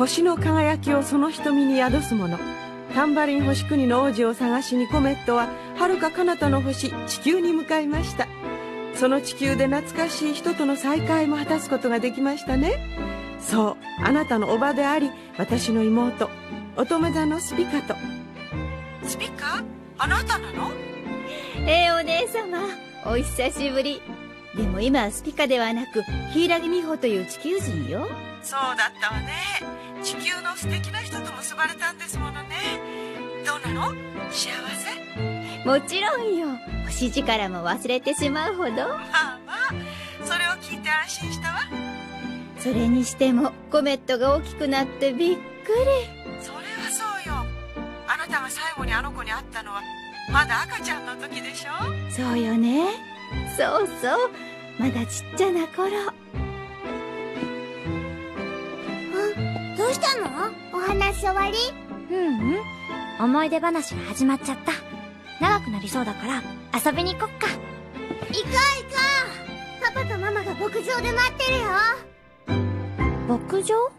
星の輝きをその瞳に宿すもの。タンバリン星国の王子を探しにコメットは遥か彼方の星地球に向かいました。その地球で懐かしい人との再会も果たすことができましたね。そうあなたのおばであり私の妹乙女座のスピカと。スピカ？あなたなの？ええお姉様お久しぶりでも今はスピカではなく柊美穂という地球人よ。そうだったわね。地球の素敵な人と結ばれたんですものね。どうなの？幸せ？もちろんよ。星力も忘れてしまうほど。まあまあそれを聞いて安心したわ。それにしてもコメットが大きくなってびっくり。それはそうよ。あなたが最後にあの子に会ったのはまだ赤ちゃんの時でしょ？そうよねそうそう。まだちっちゃな頃。どうしたの？お話終わり？ううん。思い出話が始まっちゃった。長くなりそうだから遊びに行こっか。行こう行こう。パパとママが牧場で待ってるよ。牧場？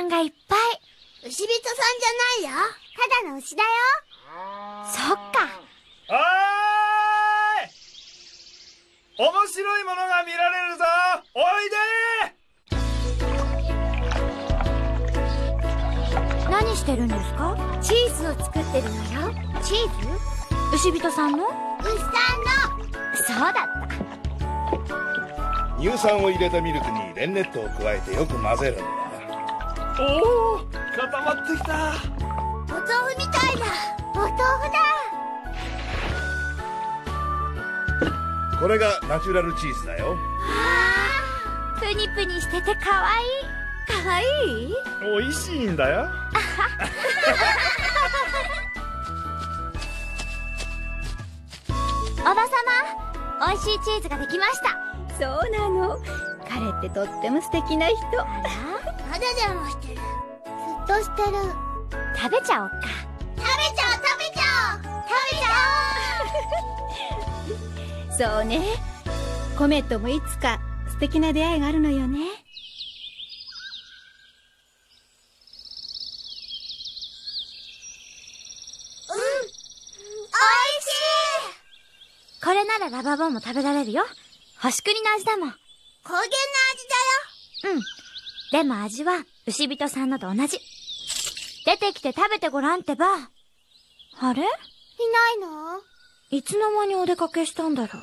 さんがいっぱい。牛人さんじゃないよ。ただの牛だよ。そっか。おーい面白いものが見られるぞおいで何してるんですか？チーズを作ってるのよ。チーズ？牛人さんの？牛さんのそうだった乳酸を入れたミルクにレンネットを加えてよく混ぜるんだおお固まってきた。お豆腐みたいだお豆腐だ。これがナチュラルチーズだよ。プニプニしててかわいい。かわいい？おいしいんだよ。おばさま美味しいチーズができました。そうなの。彼ってとっても素敵な人でもしてる。ずっとしてる。食べちゃおっか。食べちゃおう食べちゃおう食べちゃおうそうね。コメットもいつか素敵な出会いがあるのよね。うん、おいしいこれならラバボンも食べられるよ。星国の味だもん。高原の味だよ。うん。でも味は牛人さんのと同じ。出てきて食べてごらんってば。あれ？いないの？いつの間にお出かけしたんだろう。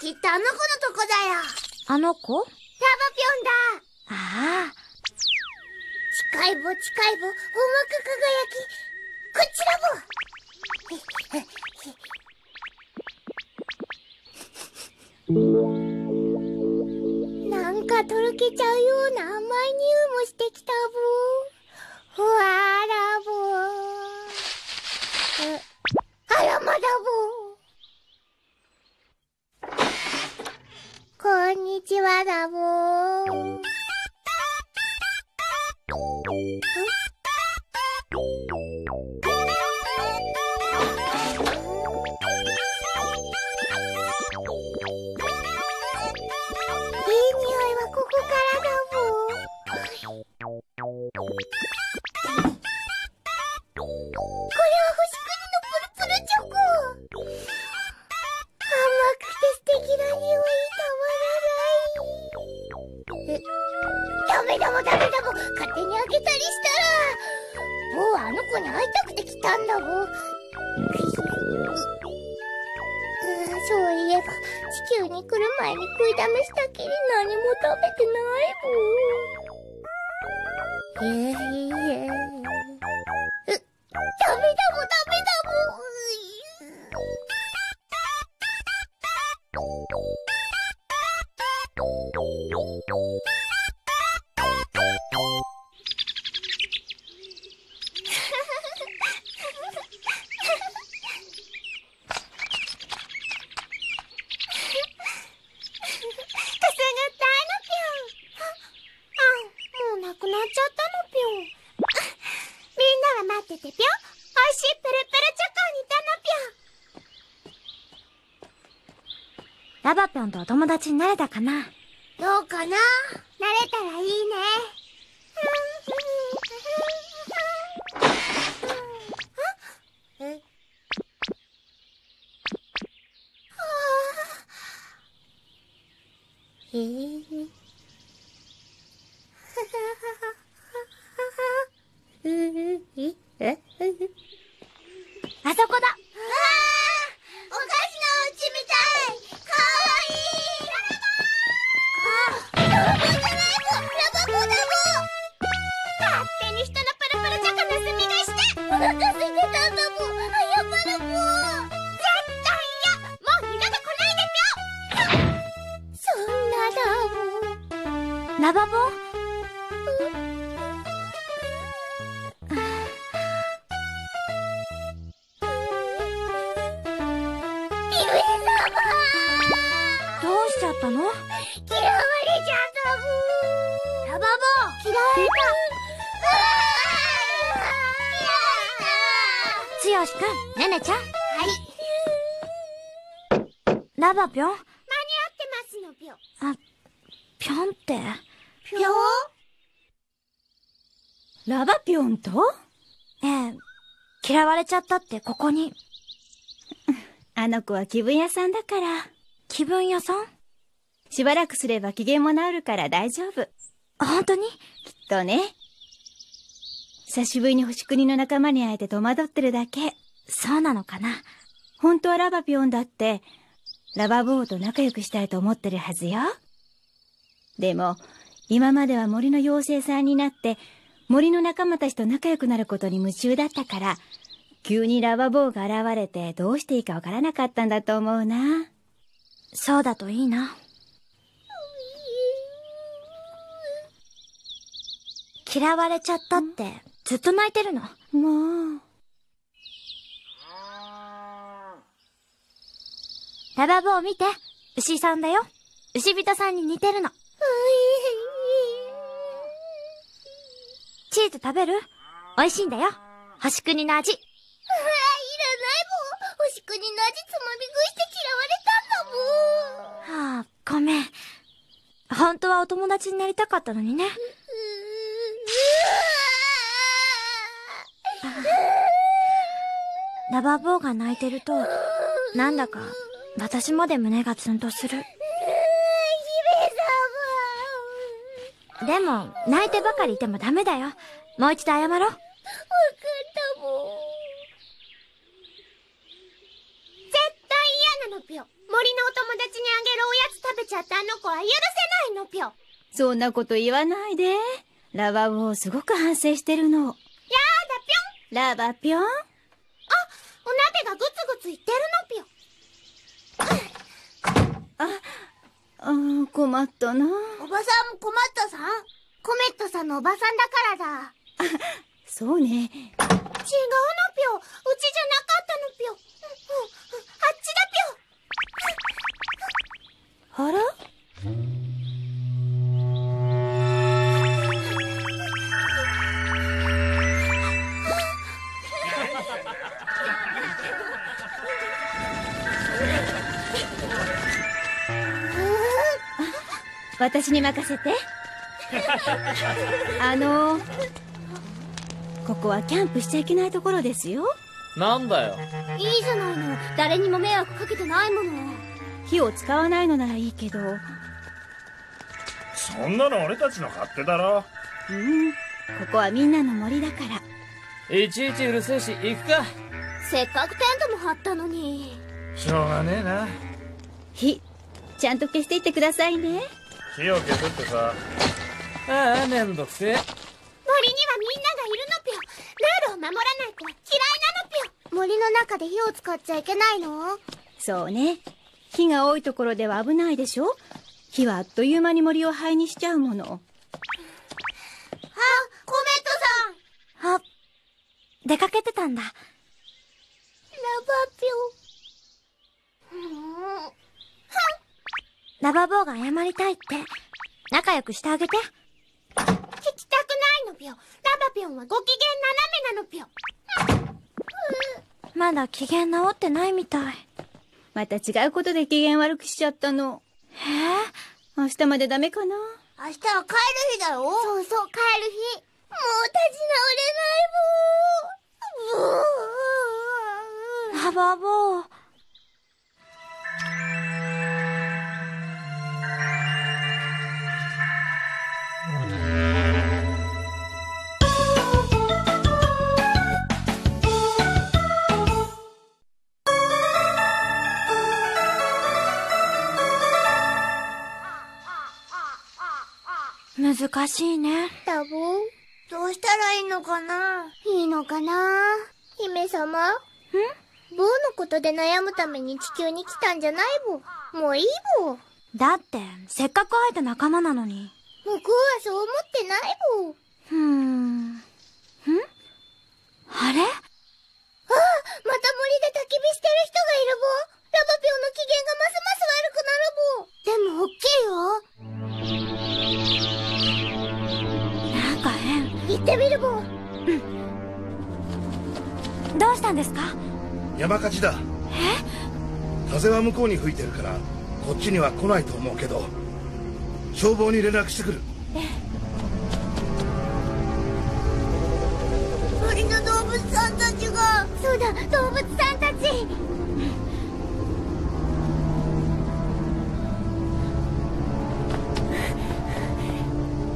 きっとあの子のとこだよ。あの子？ラバピョンだ。ああ。近いぼ近いぼ、重く輝き。こちらも。がとろけちゃうような甘い匂いもしてきたブー。ふわー。あらまだー。こんにちはだー。ん誰だかな。よしくん、ねねちゃん。はいラバぴょん？間に合ってますのぴょあ、ぴょんって？ぴょラバピョンと？ええ、嫌われちゃったってここに。あの子は気分屋さんだから。気分屋さん？しばらくすれば機嫌も治るから大丈夫。本当に？きっとね。久しぶりに星国の仲間に会えて戸惑ってるだけ。そうなのかな？本当はラバピョンだって、ラバボーと仲良くしたいと思ってるはずよ。でも、今までは森の妖精さんになって、森の仲間たちと仲良くなることに夢中だったから、急にラバボーが現れてどうしていいかわからなかったんだと思うな。そうだといいな。嫌われちゃったって、ずっと泣いてるの。もう。ラバボー見て。牛さんだよ。牛人さんに似てるの。チーズ食べる？美味しいんだよ。星国の味。いらないもん。星国の味つまみ食いして嫌われたんだもん。はあ、ごめん。本当はお友達になりたかったのにね。ラバボーが泣いてると、なんだか、私まで胸がツンとする。でも、泣いてばかりいてもダメだよ。もう一度謝ろう。わかったもん。絶対嫌なのぴょ。森のお友達にあげるおやつ食べちゃったあの子は許せないのぴょ。やそんなこと言わないで。ラバボーすごく反省してるの。だぴょん。ラバピョン？お鍋がグツグツいってるのぴょ。ああ、困ったな。おばさん、コマットさん？コメットさんのおばさんだからだ。そうね。違うのぴょ。うちじゃなかったのぴょ。あっちだぴょ。あら？私に任せて。あのここはキャンプしちゃいけないところですよ。なんだよ。いいじゃないの。誰にも迷惑かけてないもの。火を使わないのならいいけど。そんなの俺たちの勝手だろ。うん。ここはみんなの森だから。いちいちうるせえし行くか。せっかくテントも張ったのに。しょうがねえな。火ちゃんと消していってくださいね火を消すってさ。ああめんどくせえ。森にはみんながいるのぴょ。ルールを守らない子は嫌いなのぴょ。森の中で火を使っちゃいけないの？そうね。火が多いところでは危ないでしょ？火はあっという間に森を灰にしちゃうもの。あコメントさん。あ、出かけてたんだ。ラバピョうんラバボーが謝りたいって。仲良くしてあげて。聞きたくないのぴょ。ラバピョンはご機嫌斜めなのぴょ。まだ機嫌直ってないみたい。また違うことで機嫌悪くしちゃったの。へえ明日までダメかな？明日は帰る日だろ？そうそう帰る日。もう立ち直れないブーブー。ラバボー。難しいね。だぼどうしたらいいのかな？いいのかな？姫様？ん？ボーのことで悩むために地球に来たんじゃないぼ？もういいぼ？向こだって、せっかく会えた仲間なのに。うはそう思ってないぼ？ふーん。ん？あれ？ああまた森で焚き火してる人がいるぼ。ラバピョンの機嫌がますます悪くなるぼ。でも大きいよってみるぼ。どうしたんですか？山火事だ。風は向こうに吹いてるからこっちには来ないと思うけど消防に連絡してくる。森の動物さんたちが。そうだ動物さんたち。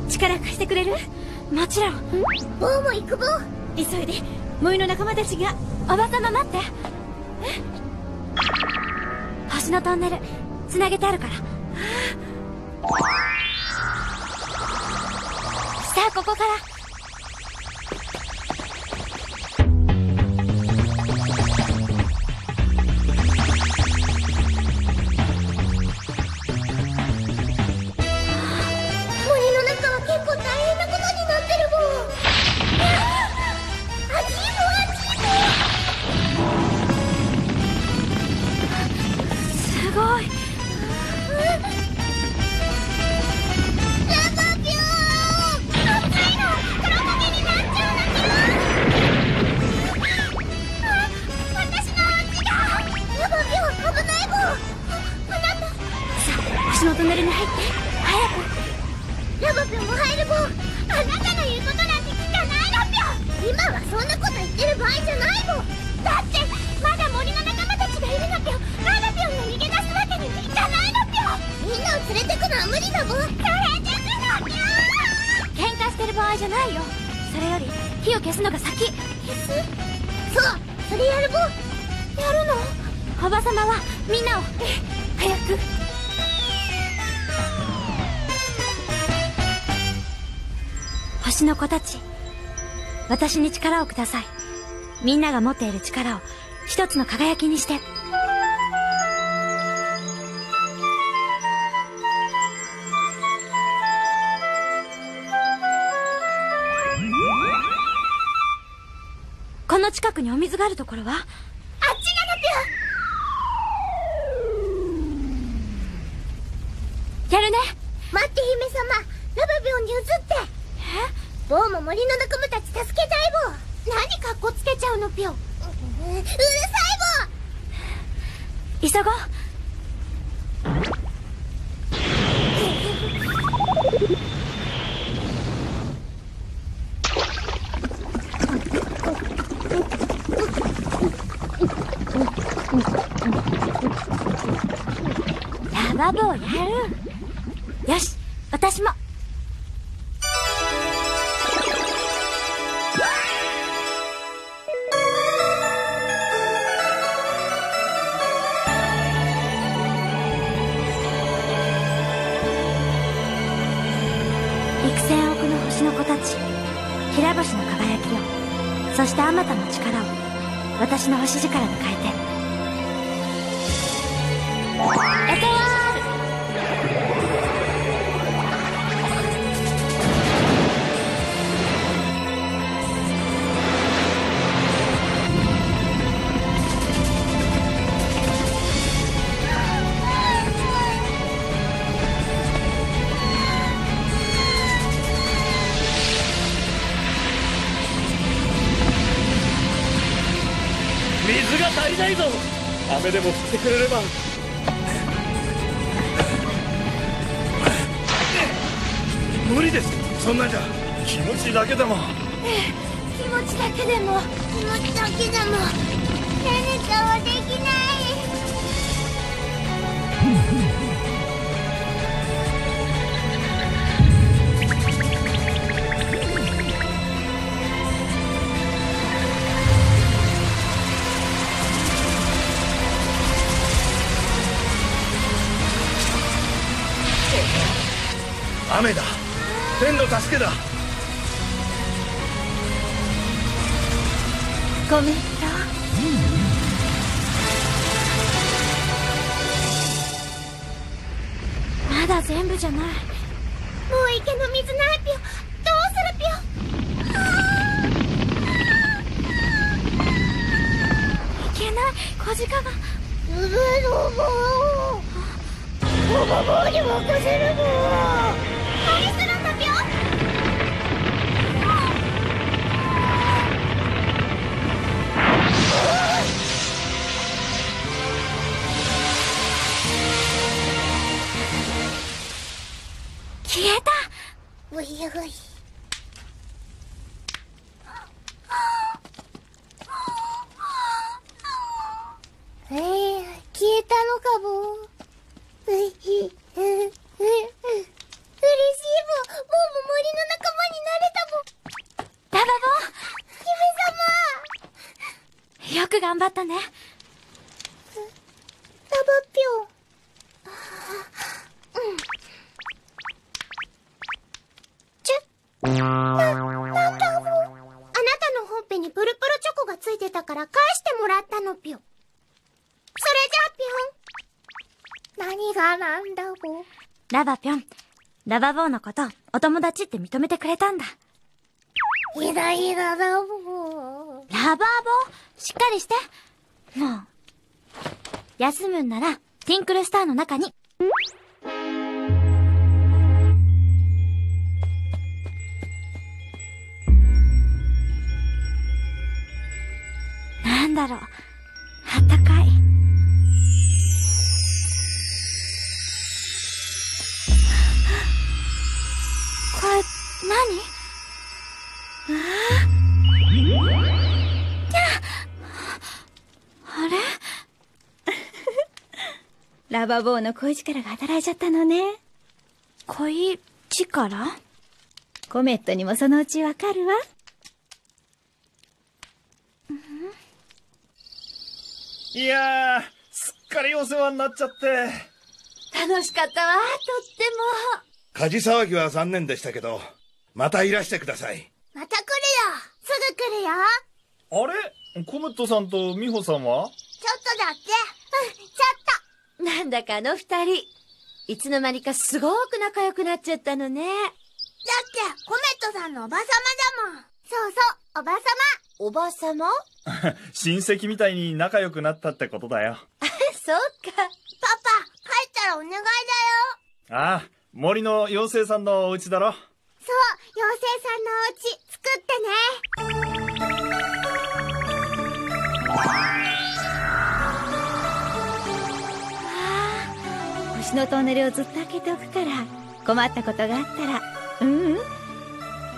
力貸してくれる？もちろん。ボーも行くぼ急いで森の仲間たちがおばさま待って。星のトンネル、つなげてあるから。さあ、ここから。おばさまは、みんなを、早く。星の子たち、私に力をください。みんなが持っている力を一つの輝きにして。この近くにお水があるところは？も森の仲間たち助けたいぼ何カッコつけちゃうのぴょううるさいぼ急ごう。雨でも降ってくれれば。無理です。そんなんじゃ気持ちだけでも。気持ちだけでも気持ちだけでも何かはできない。助けだ。コメントまだ全部じゃない。もう池の水ないぴょどうするぴょ。いけない小鹿がうぶろぼおばぼうに任せるぼ何おいおいえー、消えたのかぼうい、しいぼ。もう森の仲間になれたぼ。ラバ姫様ボよく頑張ったねラバぴょん。うん。ちゅ、な、なんだぼ。あなたのほっぺにプルプルチョコがついてたから返してもらったのぴょん。それじゃぴょん。何がなんだぼ。ラバぴょんラバボーのことお友達って認めてくれたんだいだいだだぼ。ラバーボーしっかりしてもう休むんならティンクルスターの中になんだろう。あったかい。これ何？あれ？ラバボーの恋力が働いちゃったのね。恋力？コメットにもそのうちわかるわいやーすっかりお世話になっちゃって楽しかったわ、とって火事騒ぎは残念でしたけどまたいらしてくださいまた来るよ。すぐ来るよ。あれ？コメットさんと美穂さんは？ちょっとだけ。うん、ちょっと。なんだかあの二人、いつの間にかすごく仲良くなっちゃったのね。だって、コメットさんのおばさまだもん。そうそう、おばさおばさま？親戚みたいに仲良くなったってことだよ そっか。ま。パパ、帰ったらお願いだよ。ああ森の妖精さんのお家だろそう、妖精さんのお家、作ってね。星のトンネルをずっと開けておくから困ったことがあったらうんうん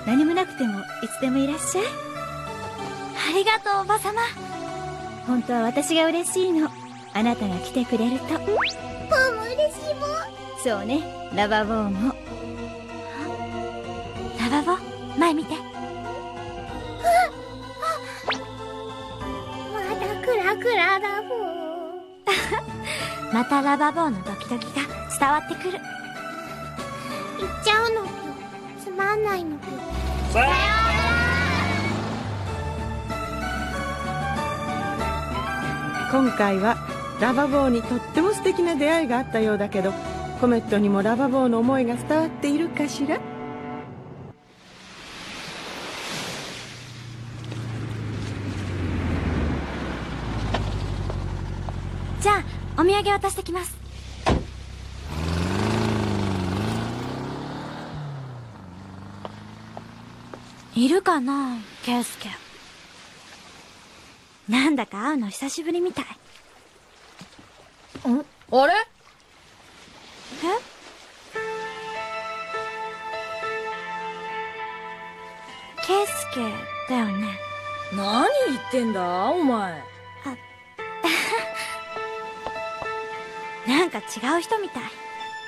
何もなくてもいつでもいらっしゃいありがとう、おばさま。本当は私が嬉しいの。あなたが来てくれると。ふむ、嬉しいぼそうね。ラバボーも。ラバボ？前見て。まだクラクラだぼまたラバボーのドキドキが伝わってくる。行っちゃうのぴょつまんないのぴょさよ今回はラバボーにとっても素敵な出会いがあったようだけどコメットにもラバボーの思いが伝わっているかしら？じゃあお土産渡してきます。いるかなケイスケなんだか会うの久しぶりみたい。あれ？え？ケイスケだよね。何言ってんだ？お前。なんか違う人みたい。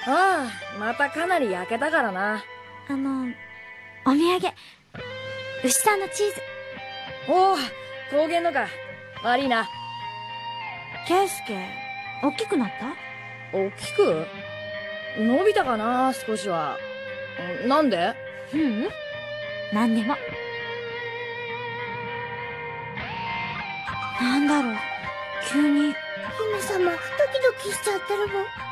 ああまたかなり焼けたからな。あのお土産。牛さんのチーズ。おお高原のか悪いな。ケイスケ大きくなった？大きく？伸びたかな少しは。んなんで？ううん何でも。なんだろう。急に。姫様ドキドキしちゃってるぼだ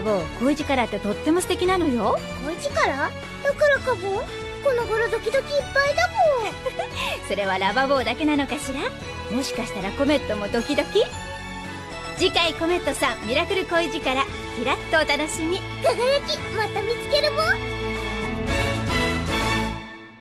ボー恋力ってとっても素敵なのよ。ぼ恋力？だからかぼこの頃ドキドキいっぱいだ それはラバボーだけなのかしら？もしかしたらコメットもドキドキ？次回コメットさんミラクル恋力キラッとお楽しみ。ぼ輝きまた見つけるぼ